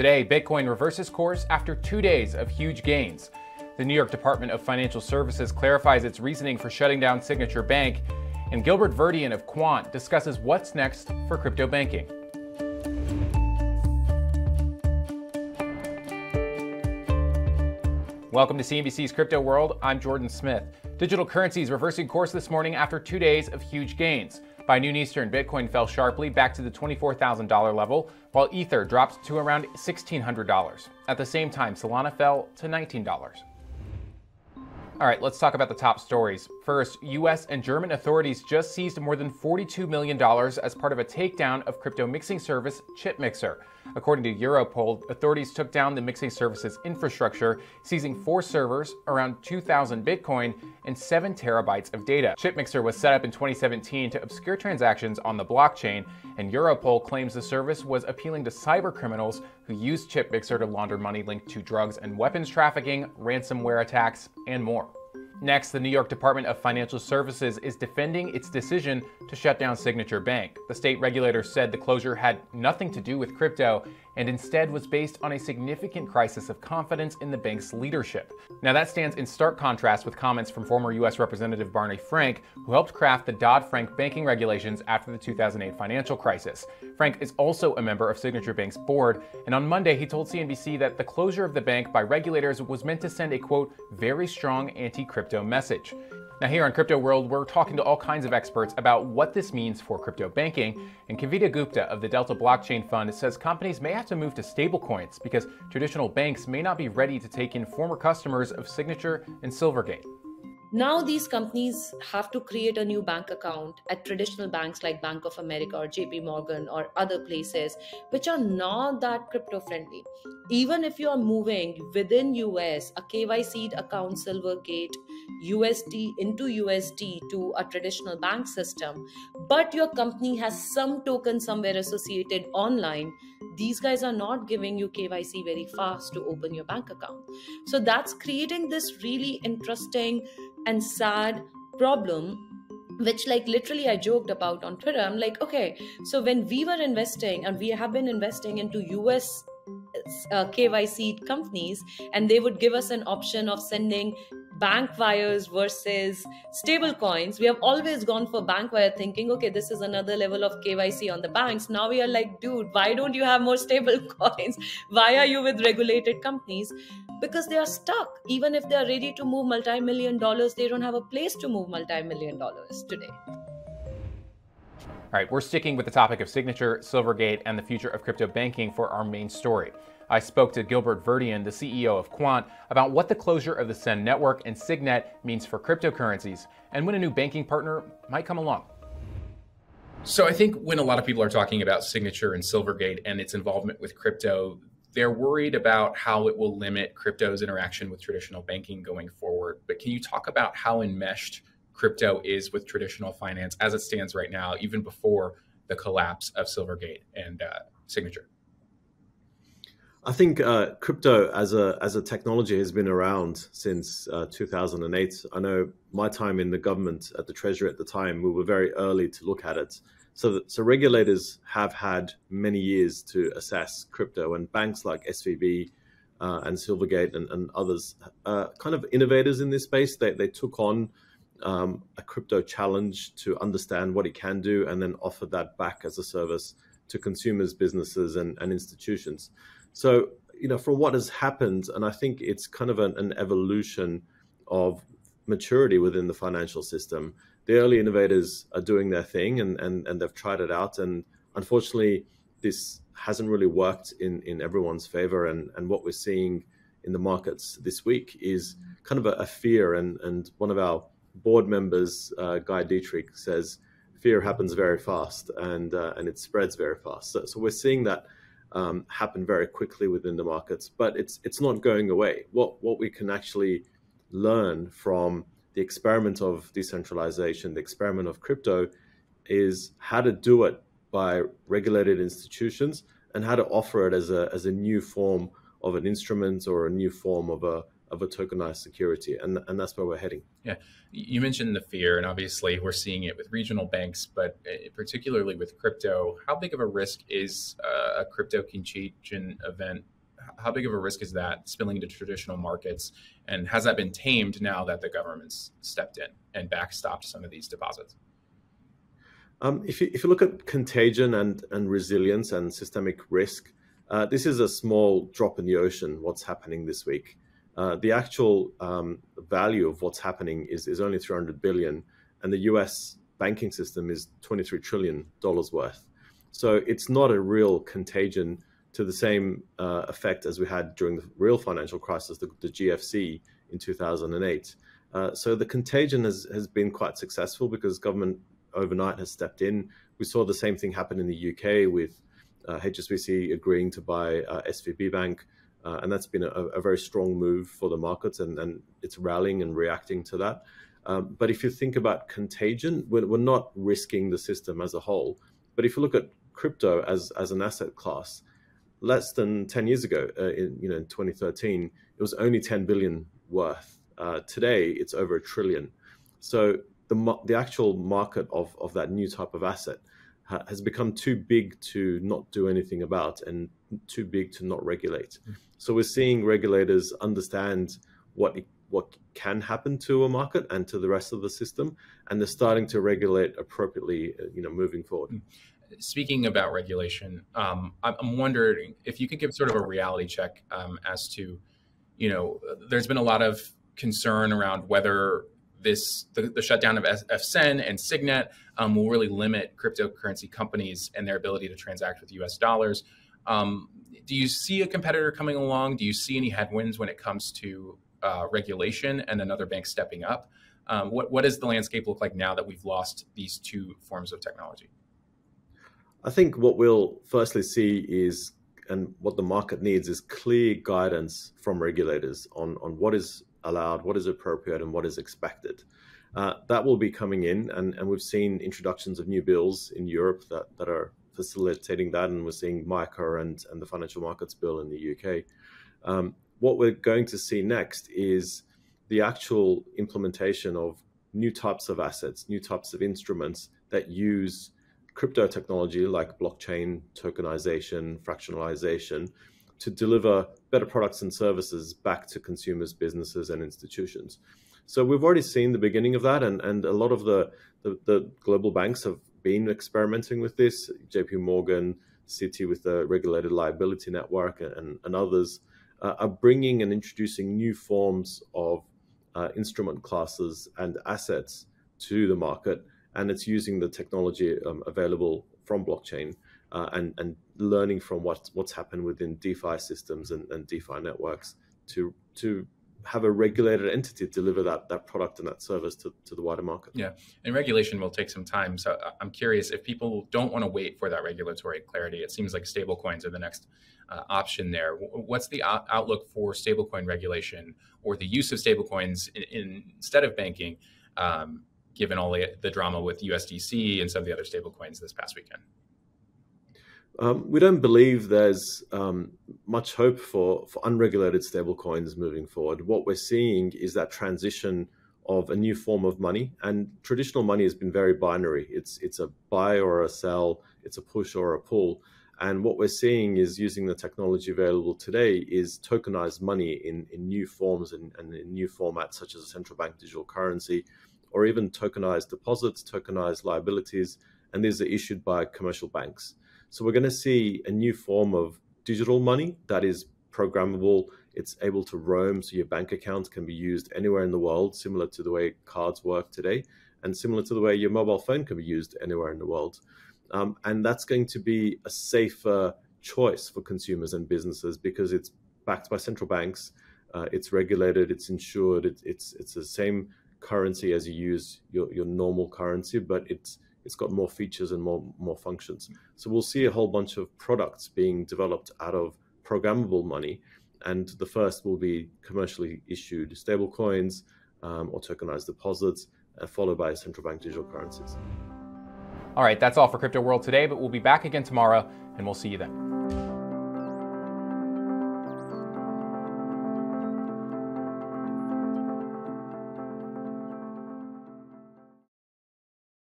Today, Bitcoin reverses course after two days of huge gains. The New York Department of Financial Services clarifies its reasoning for shutting down Signature Bank, and Gilbert Verdian of Quant discusses what's next for crypto banking. Welcome to CNBC's Crypto World. I'm Jordan Smith. Digital currencies reversing course this morning after two days of huge gains. By noon Eastern, Bitcoin fell sharply back to the $24,000 level, while Ether dropped to around $1,600. At the same time, Solana fell to $19. All right, let's talk about the top stories. First, US and German authorities just seized more than $42 million as part of a takedown of crypto mixing service Chipmixer. According to Europol, authorities took down the mixing service's infrastructure, seizing four servers, around 2,000 Bitcoin, and 7 terabytes of data. Chipmixer was set up in 2017 to obscure transactions on the blockchain, and Europol claims the service was appealing to cyber criminals who used Chipmixer to launder money linked to drugs and weapons trafficking, ransomware attacks, and more. Next, the New York Department of Financial Services is defending its decision to shut down Signature Bank. The state regulator said the closure had nothing to do with crypto and instead was based on a significant crisis of confidence in the bank's leadership. Now, that stands in stark contrast with comments from former U.S. Representative Barney Frank, who helped craft the Dodd Frank banking regulations after the 2008 financial crisis. Frank is also a member of Signature Bank's board, and on Monday he told CNBC that the closure of the bank by regulators was meant to send a quote, very strong anti crypto message. Now, here on Crypto World, we're talking to all kinds of experts about what this means for crypto banking. And Kavita Gupta of the Delta Blockchain Fund says companies may have to move to stablecoins because traditional banks may not be ready to take in former customers of Signature and Silvergate. Now, these companies have to create a new bank account at traditional banks like Bank of America or JP Morgan or other places, which are not that crypto friendly. Even if you are moving within US a KYC account Silvergate USD into USD to a traditional bank system, but your company has some token somewhere associated online, these guys are not giving you KYC very fast to open your bank account. So that's creating this really interesting and sad problem which like literally i joked about on twitter. I'm like okay so when we were investing and we have been investing into us uh, kyc companies and they would give us an option of sending bank wires versus stable coins. We have always gone for bank wire thinking okay this is another level of kyc on the banks. Now we are like dude why don't you have more stable coins? Why are you with regulated companies? Because they are stuck. Even if they are ready to move multi-million dollars they don't have a place to move multi-million dollars today. All right, we're sticking with the topic of Signature, Silvergate, and the future of crypto banking for our main story. I spoke to Gilbert Verdian, the CEO of Quant, about what the closure of the SEN network and Signet means for cryptocurrencies and when a new banking partner might come along. So I think when a lot of people are talking about Signature and Silvergate and its involvement with crypto, they're worried about how it will limit crypto's interaction with traditional banking going forward. But can you talk about how enmeshed crypto is with traditional finance as it stands right now, even before the collapse of Silvergate and uh, Signature? I think uh, crypto as a as a technology has been around since uh, 2008. I know my time in the government at the Treasury at the time, we were very early to look at it. So, so regulators have had many years to assess crypto, and banks like SVB uh, and Silvergate and, and others, uh, kind of innovators in this space, they they took on um, a crypto challenge to understand what it can do, and then offer that back as a service to consumers, businesses, and, and institutions. So, you know, from what has happened, and I think it's kind of an, an evolution of maturity within the financial system. The early innovators are doing their thing and, and, and they've tried it out. And unfortunately, this hasn't really worked in, in everyone's favor. And, and what we're seeing in the markets this week is kind of a, a fear. And, and one of our board members, uh, Guy Dietrich, says fear happens very fast and, uh, and it spreads very fast. So, so we're seeing that um, happen very quickly within the markets, but it's it's not going away. What what we can actually learn from the experiment of decentralization, the experiment of crypto, is how to do it by regulated institutions and how to offer it as a as a new form of an instrument or a new form of a of a tokenized security, and and that's where we're heading. Yeah, you mentioned the fear, and obviously we're seeing it with regional banks, but uh, particularly with crypto. How big of a risk is uh, a crypto contagion event? How big of a risk is that spilling into traditional markets, and has that been tamed now that the government's stepped in and backstopped some of these deposits? Um, if you if you look at contagion and and resilience and systemic risk, uh, this is a small drop in the ocean. What's happening this week? Uh, the actual um, value of what's happening is, is only 300 billion, and the US banking system is 23 trillion dollars worth. So it's not a real contagion to the same uh, effect as we had during the real financial crisis, the, the GFC in 2008. Uh, so the contagion has, has been quite successful because government overnight has stepped in. We saw the same thing happen in the UK with HSBC uh, agreeing to buy uh, SVB Bank. Uh, and that's been a, a, very strong move for the markets, and, and it's rallying and reacting to that. Um, but if you think about contagion, we're, we're, not risking the system as a whole. But if you look at crypto as as an asset class, less than 10 years ago, uh, in you know in 2013, it was only 10 billion worth. Uh, today, it's over a trillion. So the the actual market of of that new type of asset ha, has become too big to not do anything about, and too big to not regulate. Mm. So we're seeing regulators understand what what can happen to a market and to the rest of the system, and they're starting to regulate appropriately. Uh, you know, moving forward. Mm. Speaking about regulation, um, I'm wondering if you could give sort of a reality check um, as to, you know, there's been a lot of concern around whether this the, the, shutdown of SEN and Signet um, will really limit cryptocurrency companies and their ability to transact with U.S. dollars. Um, do you see a competitor coming along? Do you see any headwinds when it comes to uh, regulation and another bank stepping up? Um, what, what does the landscape look like now that we've lost these two forms of technology? I think what we'll firstly see is, and what the market needs is clear guidance from regulators on, on what is allowed, what is appropriate, and what is expected. Uh, that will be coming in, and, and we've seen introductions of new bills in Europe that, that are facilitating that, and we're seeing MICA and, and the Financial Markets Bill in the UK. Um, what we're going to see next is the actual implementation of new types of assets, new types of instruments that use crypto technology like blockchain, tokenization, fractionalization to deliver better products and services back to consumers, businesses, and institutions. So we've already seen the beginning of that, and, and a lot of the, the, the global banks have been experimenting with this. JP Morgan, Citi with the regulated liability network, and, and others uh, are bringing and introducing new forms of uh, instrument classes and assets to the market. And it's using the technology um, available from blockchain uh, and, and learning from what, what's happened within DeFi systems and, and DeFi networks to, to have a regulated entity deliver that that product and that service to, to the wider market. Yeah, and regulation will take some time. So uh, I'm curious if people don't want to wait for that regulatory clarity. It seems like stablecoins are the next uh, option there. What's the outlook for stablecoin regulation or the use of stablecoins in, in, instead of banking, um, given all the, the drama with USDC and some of the other stablecoins this past weekend? Um, we don't believe there's um, much hope for, for unregulated stablecoins moving forward. What we're seeing is that transition of a new form of money, and traditional money has been very binary. It's it's a buy or a sell, it's a push or a pull. And what we're seeing is using the technology available today is tokenized money in, in new forms and, and in new formats such as a central bank digital currency, or even tokenized deposits, tokenized liabilities, and these are issued by commercial banks. So we're going to see a new form of digital money that is programmable. It's able to roam, so your bank accounts can be used anywhere in the world, similar to the way cards work today, and similar to the way your mobile phone can be used anywhere in the world. Um, and that's going to be a safer choice for consumers and businesses because it's backed by central banks, uh, it's regulated, it's insured, it, it's it's the same currency as you use your, your normal currency, but it's it's got more features and more more functions. So we'll see a whole bunch of products being developed out of programmable money, and the first will be commercially issued stablecoins um, or tokenized deposits, uh, followed by central bank digital currencies. All right, that's all for Crypto World today, but we'll be back again tomorrow, and we'll see you then.